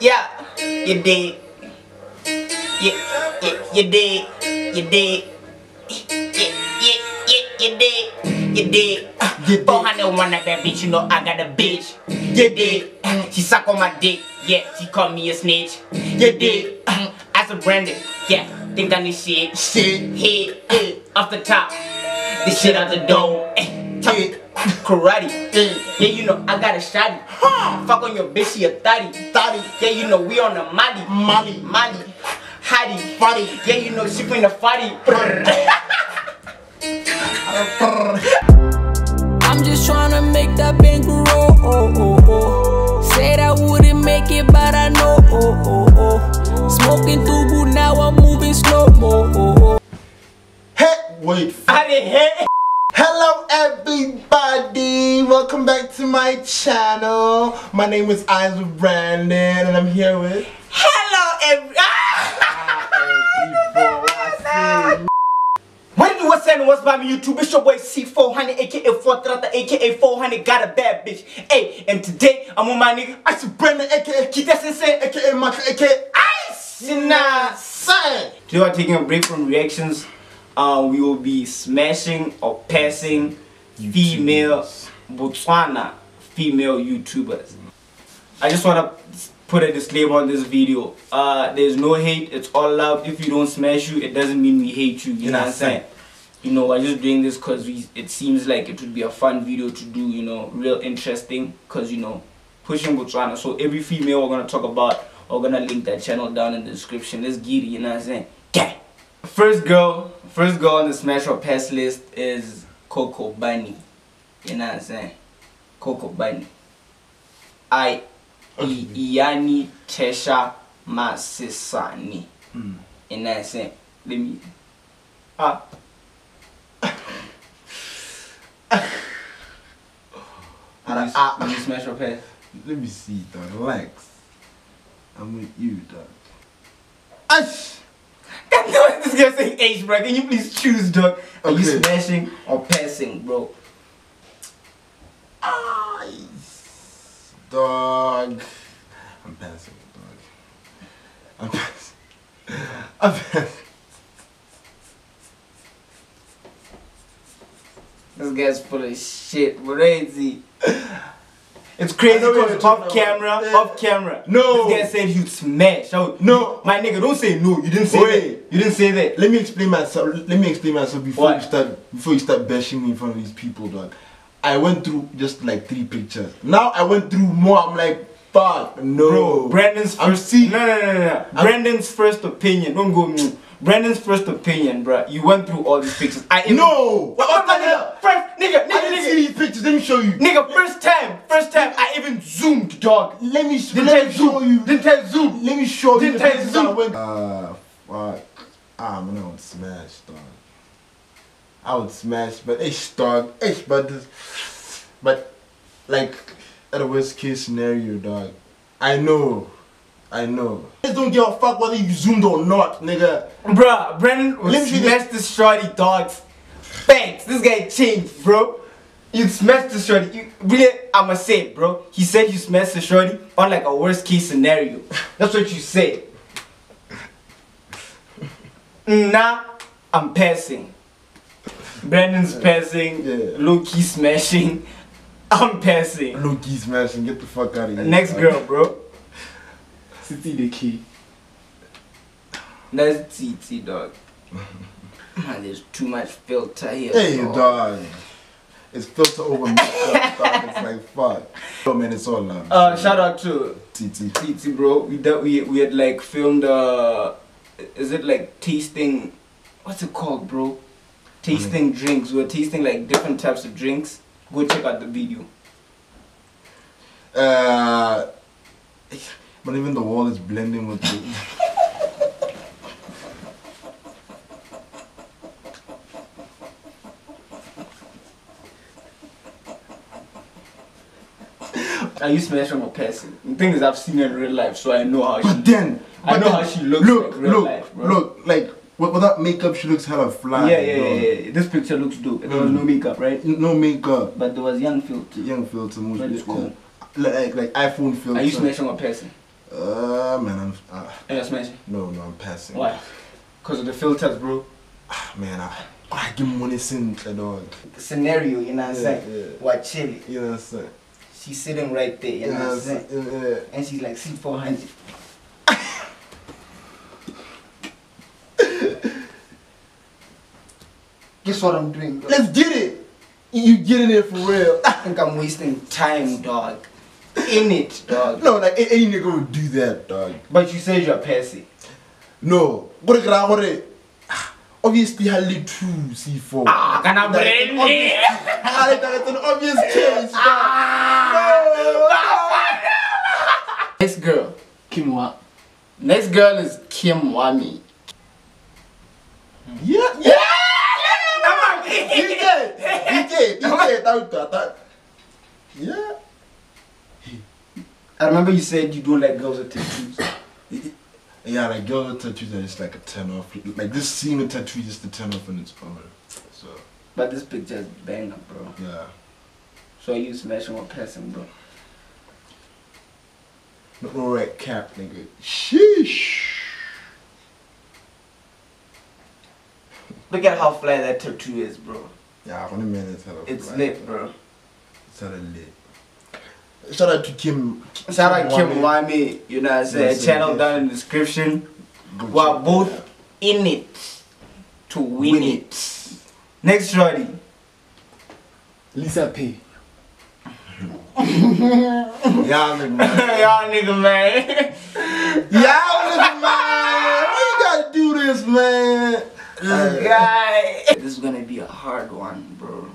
Yeah, you did. You, you, you did. You yeah, yeah, you did. You did. You did. 401 that bad bitch, you know I got a bitch. You did. She suck on my dick. Yeah, she called me a snitch. You did. I said Brandon. Yeah, think on this shit. Shit. Hit, eh, off the top. This shit out the dome. Eh, top. Yeah. Karate. Yeah, you know I got a shotty. Fuck on your bitch, she a thotty. Thotty. Yeah, you know we on the molly. Molly. Molly. Hottie. Funny. Yeah, you know she bring the fatty. I'm just tryna make that bank grow. Oh, oh, oh. Said I wouldn't make it, but I know. Oh, oh, oh. Smoking too good, now I'm moving slow. Oh, oh, oh. Hey, wait. I didn't hit. Hello, everybody. Welcome back to my channel. My name is Isaac Brandon, and I'm here with. Hello, every. Ah! When you was saying what's by me YouTube, it's your boy C400, aka 430, aka 400, got a bad bitch. Hey, and today I'm with my nigga. Isaac Brandon, aka Kita Sensei, aka Maka, aka Ice. Nah, Son. Today we're taking a break from reactions. Uh, we will be smashing or passing female Botswana female YouTubers. I just want to put a disclaimer on this video. Uh, there's no hate. It's all love. If you don't smash you, it doesn't mean we hate you. You know what I'm saying? You know, we're just doing this because it seems like it would be a fun video to do. You know, real interesting because you know, pushing Botswana. So every female we're gonna talk about, we're gonna link that channel down in the description. Let's get it. You know what I'm saying? Yeah. First girl, first girl on the smash or pass list is Coco Bunny. You know what I'm saying? Coco Bunny. I I- Eyani Tesha Masesane. Hmm. You know what I'm saying? Let me. Ah. You, I- you smash your pass? Let me see, dog. Relax. I'm with you, dog. Ash. God damn it, this guy saying H, bro. Can you please choose, dog? Are you smashing or passing, bro? Dog. I'm passing, the dog. I'm passing. I'm passing. This guy's full of shit, crazy. It's crazy I know because off camera, about. off camera. No. This guy said he'd smash. Oh, No. My nigga, don't say no. You didn't say Wait. that. You didn't say that. Let me explain myself. Let me explain myself before What? you start. Before you start bashing me in front of these people, dog. I went through just like three pictures. Now I went through more. I'm like, fuck, no. Bro, Brandon's I'm first. see- No, no, no, no, no. Brandon's first opinion. Don't go me. Brandon's first opinion, bro. You went through all these pictures. I even- No. What, what, What the nigga? hell? First, nigga, I nigga, didn't see these pictures. Let me show you. Nigga, first time, first time, I even zoomed, dog. Let me, Didn't let me show zoom? you. Didn't I zoom? Let me show you Didn't I zoom? I went. Uh, fuck. Ah, man, I would smash, dog. I would smash, but it's dog. It's but this, but like at a worst case scenario, dog. I know, I know. Just don't give a fuck whether you zoomed or not, nigga. Bruh, Brandon was smashed this shorty, dogs. Thanks, this guy changed, bro. You smashed the shorty. You, really, I'ma say it, bro. He said you smashed the shorty on like a worst case scenario. That's what you said. Nah, I'm passing. Brandon's passing. Yeah. Low key smashing. I'm passing. Low key smashing. Get the fuck out of here. Next girl, bro. City the key. That's TT, dog. Man, there's too much filter here. Hey, dog. dog. It's filter over makeup, dog. It's like fuck. Oh man, it's all love. Uh, shout out to TT. TT, bro. We did, we we had like filmed uh, is it like tasting? What's it called, bro? Tasting drinks. We were tasting like different types of drinks. Go check out the video. Uh, but even the wall is blending with the. Are you smashing or passing? The thing is, I've seen her in real life, so I know how she. But then, I know then, how she looks Look, like real look, life, bro. look, like wi- without makeup, she looks hella fly. yeah, yeah, yeah, yeah. This picture looks dope. There was Mm. no makeup, right? No makeup, But there was young filter. young filter, most But it's yeah. cool. Like like iPhone filter. Are you smashing or passing? Uh, man, I'm. Uh, And you're smashing. no, no, I'm passing. Why? Because of the filters, bro. Ah, Man, I, I give money since dog. The scenario, you know what I'm saying? yeah. What chilly. You know what I'm saying? She's sitting right there, you You know what I'm saying? saying? Yeah. And she's like, see 400. Guess what I'm doing, bro? Let's get it. You getting it for real? I think I'm wasting time, dog. In it, dog. no, like a- any nigga would do that, dog. But you said you're passing. No, what a gra- what a- Obviously, I live two C4. Ah, can I an obvious- Ah, That's an obvious case, dog. Next girl. Kim Wa. Next girl is Kim Wame. Yeah, yeah. You did. You did. You did. That, that, that. Yeah. I remember you said you don't like girls with tattoos. Yeah, like girls with tattoos are just like a turn off. Like this scene with tattoos is just a turn off on its own. So But this picture is banger, bro. yeah. So you smashing or passing, bro. No, no red cap, nigga. Sheesh. Look at how flat that tattoo is, bro. Yeah, I want to man it's hella It's fly, lit, bro. It's hella lit. Shout out to Kim. Shout out Kim Wame. Wame, you know what I'm saying? Yes, Channel yes. down in the description. Go We're check both it out. in it to win, Win it. Next shorty. Lisa P. Yeah, nigga, man. Y'all nigga man. Yeah, nigga, man. You gotta do this, man? This guy. This is gonna be a hard one, bro.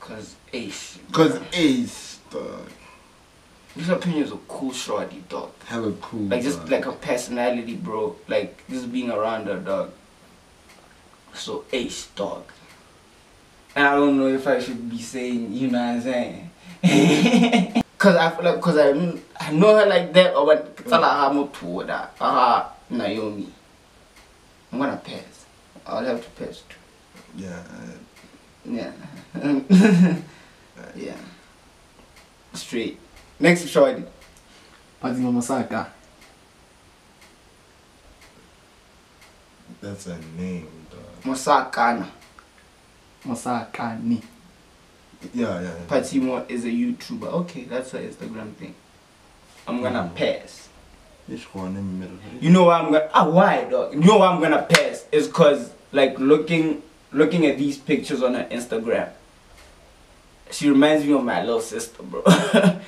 Cause Ace. Cause Ace, dog. This opinion is a cool shorty, dog. Have a cool. Like just dog. like her personality, bro. Like just being around her, dog. So Ace, dog. And I don't know if I should be saying, you know what I'm saying. cause I feel like, cause I, I know her like that, or when tell her how to that, uh Naomi. I'm gonna pass. I'll have to pass too. Yeah. uh, Yeah. yeah. Straight. Next shorty. Fatima Masaka. That's a name, dog. Mosakana. Masaka ni. Yeah, yeah. yeah. Phatsimo is a YouTuber. Okay, that's her Instagram thing. I'm gonna pass. This one in the middle. You know why I'm gonna ah why dog? You know why I'm gonna pass? Is cause like looking looking at these pictures on her Instagram. She reminds me of my little sister, bro.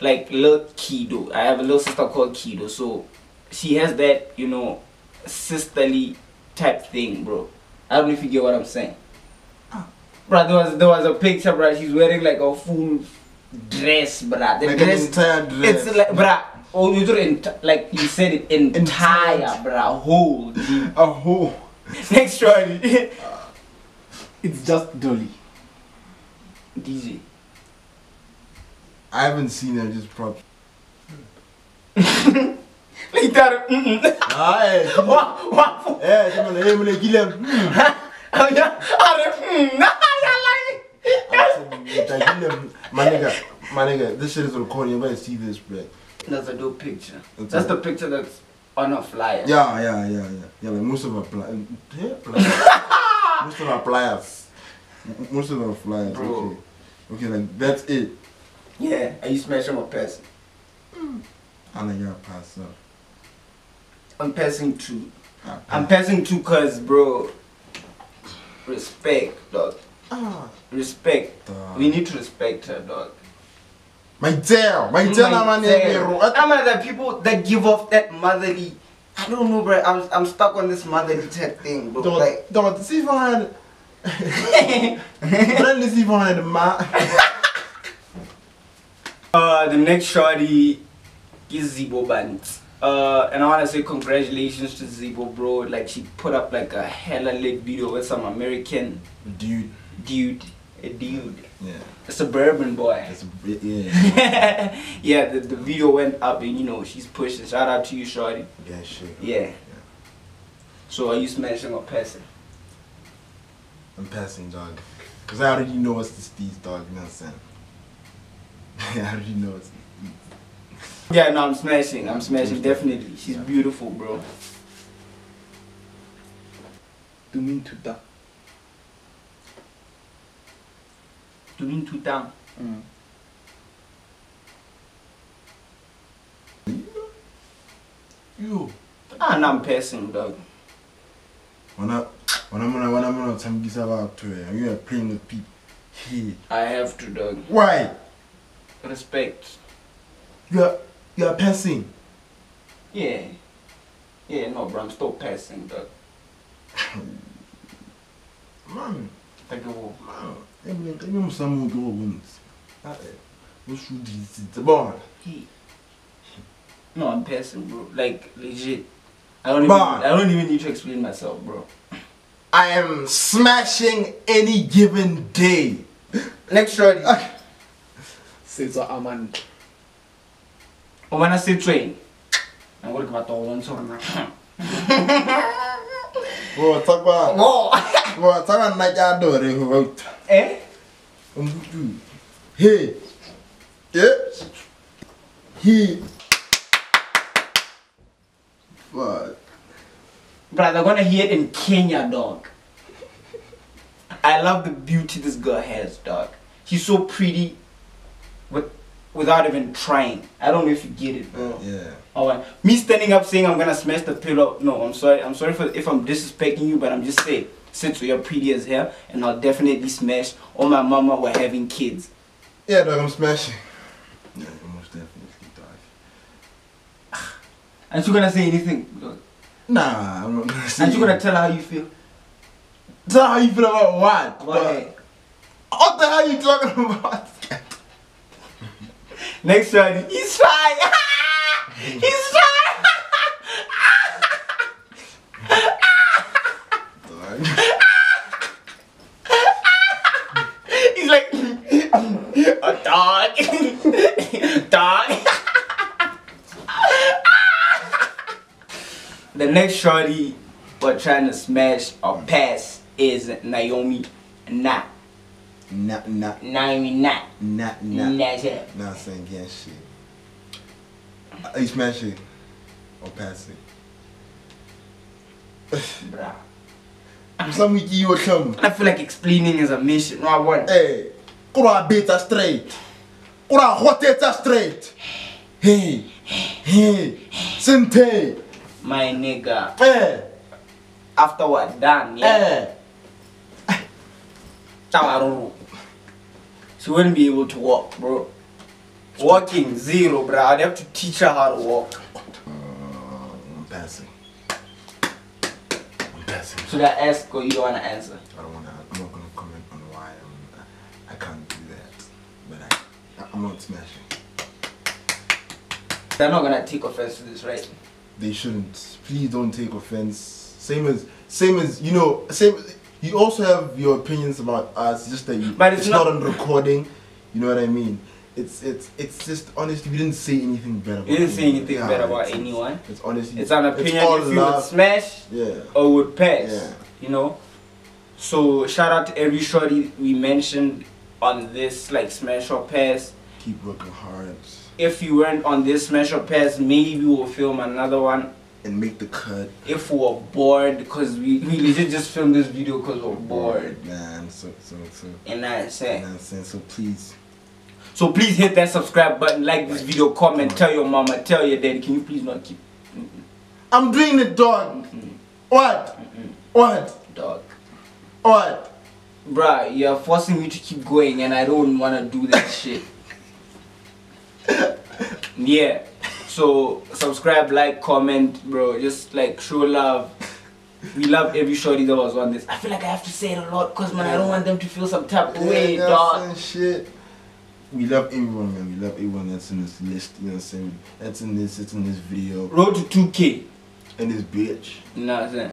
like little Kido. I have a little sister called Kido, so she has that, you know, sisterly type thing, bro. I don't know if you get what I'm saying. Bro, there was there was a picture, bro. She's wearing like a full dress, bro. The Like an dress, entire dress. it's like, bruh. Oh, you do ent- like you said it entire, Entire. bruh. Whole. G. a whole. Next shorty. It's just Dolly. DJ. I haven't seen her just prop. Like that. Mm-mm. Ah, eh, Wah, wah. eh, come on, hey, man, kill him. Oh, yeah. Oh, the- mm. Nah, yeah, like- My nigga, my nigga, this shit is recording. You better see this, bro. That's a dope picture. That's That's a- the picture that's on a flyer. Yeah, yeah, yeah, yeah. Yeah, like most of our. Yeah, pliers. most of our pliers. Most of our flyers. Bro. Okay. Okay, like that's it. Yeah. Are you smashing passing? I like y'all pass up. I'm passing two. Ah, I'm passing two cause, bro. Respect, dog. Ah, Respect. dog. We need to respect her, dog. My tail, my tail, My damn. I'm the people that give off that motherly. I don't know, bro. I'm I'm stuck on this motherly type thing, bro. Like, Don't, don't see if I had. Don't see if I had ma. uh, the next shorty is Zibo Band. Uh, and I wanna say congratulations to Zibo, bro. Like she put up like a hella lit video with some American Dude, dude, a dude, yeah. a suburban boy. A bit, yeah. yeah, the, the video went up and you know she's pushing. Shout out to you, shorty. Yeah, shit. Yeah. So are you smashing or passing? I'm passing, dog. Cause I already know what's the steez, dog. You know what I'm saying? I already know it's. Yeah, no, I'm smashing. I'm smashing. Definitely. She's beautiful, bro. Doing to that. Doing two down. Mm. Yo. Ah, no, I'm passing, dog. When I when I'm when I'm gonna tell you about to it, you are playing with people. Hey. I have to, dog. Why? Respect. You are you are passing. Yeah. Yeah, no, bro, I'm still passing, dog. Man, Take a walk. man. Every every some go wins. What should this it's born? No, I'm passing, bro. Like, legit. I don't even, Man. I don't even need to explain myself, bro. I am smashing any given day. Next shorty. Says Aman. Oh, when I say train, I'm going to come out all one song. Bro, talk about Whoa! bro, talk about night y'all do it who wrote. Eh? Um, Hey. Yeah. He. What? Bro, they're gonna hear it in Kenya, dog. I love the beauty this girl has, dog. She's so pretty, with, without even trying. I don't know if you get it, bro. Yeah. Oh, uh, me standing up saying I'm gonna smash the pillow. No, I'm sorry. I'm sorry for if I'm disrespecting you, but I'm just saying since you're pretty as hell, and I'll definitely smash. All my mama were having kids. Yeah, dog, I'm smashing. Yeah, most definitely, dog. Aren't you gonna say anything? dog? Nah, I'm not gonna say. Aren't you gonna tell her how you feel? tell her how you feel about what? Go ahead. What the hell are you talking about? Next one, he's fine. he's fine. He's like a dog, dog. the next shorty we're trying to smash or pass is Naomi Nah. Nah, nah, Naomi Nah. nah, nah. Nah, shit. Nah, saying gang shit. Are you smashing or passing? Bruh. Some week you will come. I feel like explaining is a mission. No, I want. Hey, kura beta straight. Kura hoteta straight. Hey, hey, sente. My nigga. Hey, After what done, yeah. hey. Tawaruru. She wouldn't be able to walk, bro. Walking zero, bro. I'd have to teach her how to walk. Uh, I'm passing. I'm passing. Should I ask or you don't wanna answer? I don't wanna. I'm not gonna comment on why I'm. I can't do that. But I, I'm not smashing. They're not gonna take offense to this, right? They shouldn't. Please don't take offense. Same as, same as you know. Same. You also have your opinions about us. Just that you. But it's it's not, not- on recording. You know what I mean? It's it's it's just honestly, we didn't say anything bad about. You didn't say anything Yeah, bad about it's- anyone. It's honestly. It's an opinion all if you would smash Yeah. or would pass. Yeah. You know? So shout out to every shorty we mentioned on this like smash or pass. Keep working hard If you weren't on this smash or pass, maybe we'll film another one. And make the cut. If we're bored, because we, we legit just filmed this video because we're bored. man. So so so. And that's it. Nonsense. So please. So please hit that subscribe button, like this video, comment, tell your mama, tell your daddy. Can you please not keep I'm doing it, dog. What? What? dog? What? Bruh, you're forcing me to keep going and I don't wanna do that shit. Yeah. So subscribe, like, comment, bro. Just like show love. We love every shorty that was on this. I feel like I have to say it a lot because man, I don't want them to feel some type of way, Yeah, dog. and shit. We love everyone, man. We love everyone that's in this list. You know what I'm saying? That's in this. It's in this video. Road to 2K. And this bitch. You know what I'm saying?